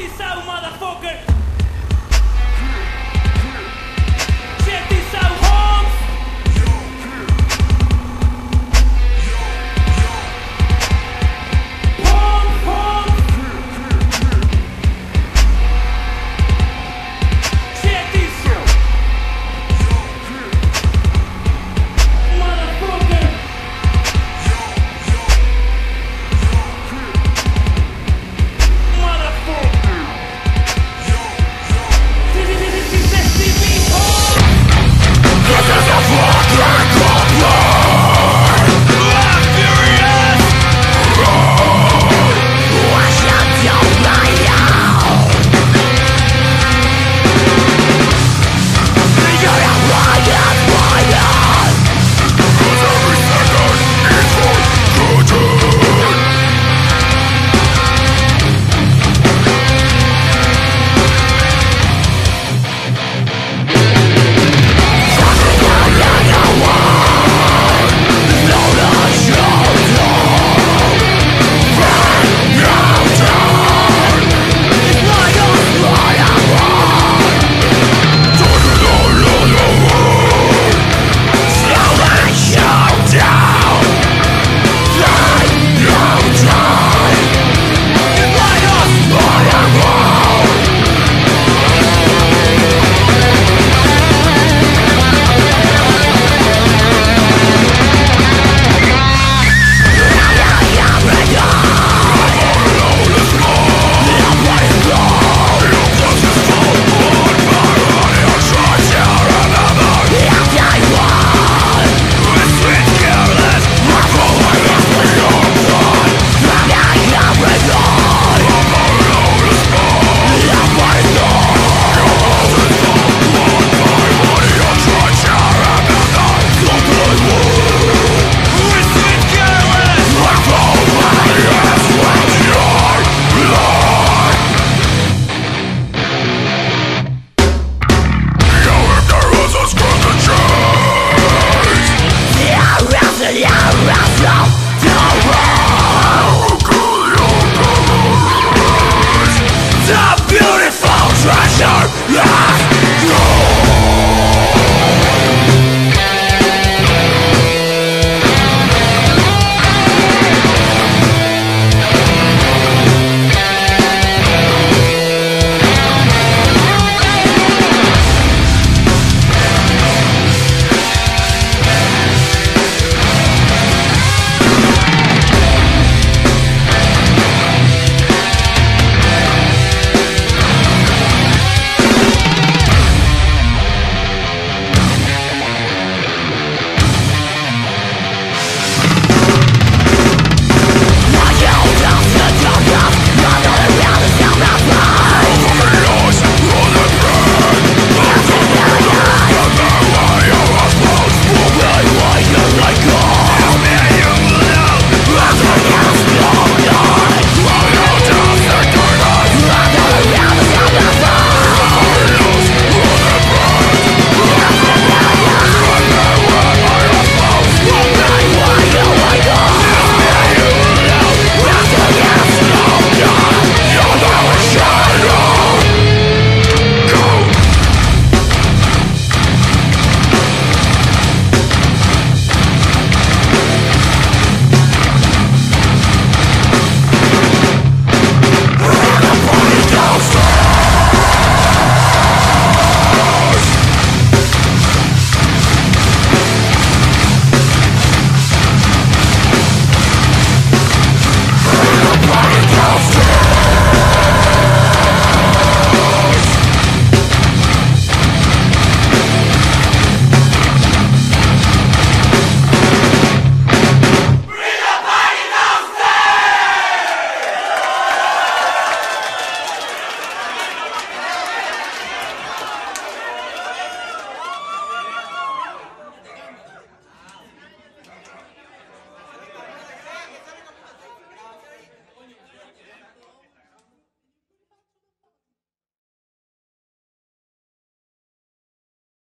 this out, motherfucker.